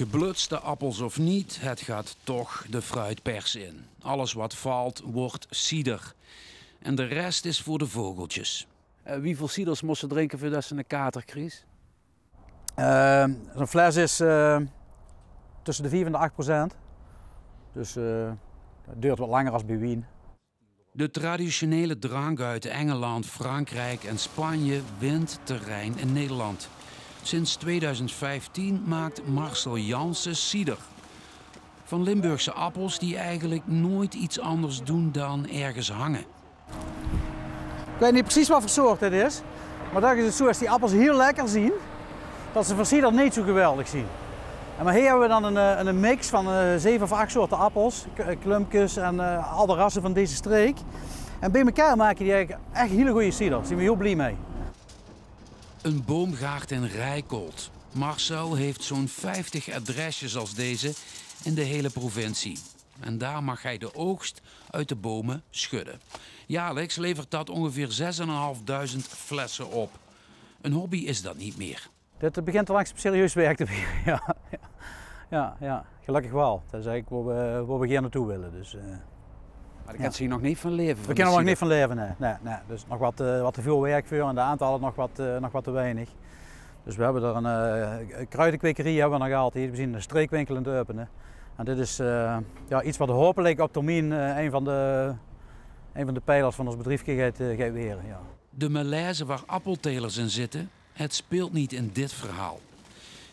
Geblutste appels of niet, het gaat toch de fruitpers in. Alles wat valt wordt cider. En de rest is voor de vogeltjes. Uh, wieveel ciders moesten drinken voordat ze een kater kreeg? Uh, Zo'n fles is uh, tussen de 4 en de 8 procent. Dus uh, het duurt wat langer als bij wien. De traditionele drank uit Engeland, Frankrijk en Spanje wint terrein in Nederland. Sinds 2015 maakt Marcel Jansen cider. Van Limburgse appels die eigenlijk nooit iets anders doen dan ergens hangen. Ik weet niet precies wat voor soort dit is. Maar dat is het zo, als die appels heel lekker zien, dat ze van cider niet zo geweldig zien. En maar hier hebben we dan een, eh, een mix van uh, zeven of acht soorten appels, klumpjes en uh, alle rassen van deze streek. En bij elkaar maken die eigenlijk echt hele goede cider. Daar zijn we heel blij mee. Een boomgaard in Rijkold. Marcel heeft zo'n 50 adresjes als deze in de hele provincie. En daar mag hij de oogst uit de bomen schudden. Jaarlijks levert dat ongeveer 6.500 flessen op. Een hobby is dat niet meer. Dit begint al langzaam serieus werk te worden. Ja, ja, ja, gelukkig wel. Dat is eigenlijk waar we, waar we hier naartoe willen. Dus, uh, maar ik kan hier nog niet van leven. We kunnen er nog niet van leven, nee. nee, nee. Dus nog wat, uh, wat te veel werk voor en de aantallen nog wat, uh, nog wat te weinig. Dus we hebben er een kruidenkwekerie hebben we nog altijd. We zien een streekwinkel in het openen. En dit is ja, iets wat hopelijk op termijn een, van de, een van de pijlers van ons bedrijf gaat, gaat weren. Ja. De malaise waar appeltelers in zitten, het speelt niet in dit verhaal.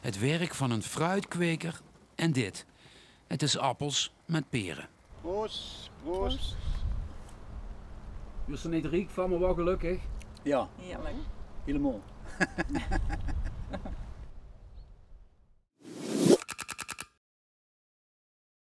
Het werk van een fruitkweker en dit. Het is appels met peren. Proost. Je er niet riek van, maar wel gelukkig. Ja. Heerlijk. Helemaal.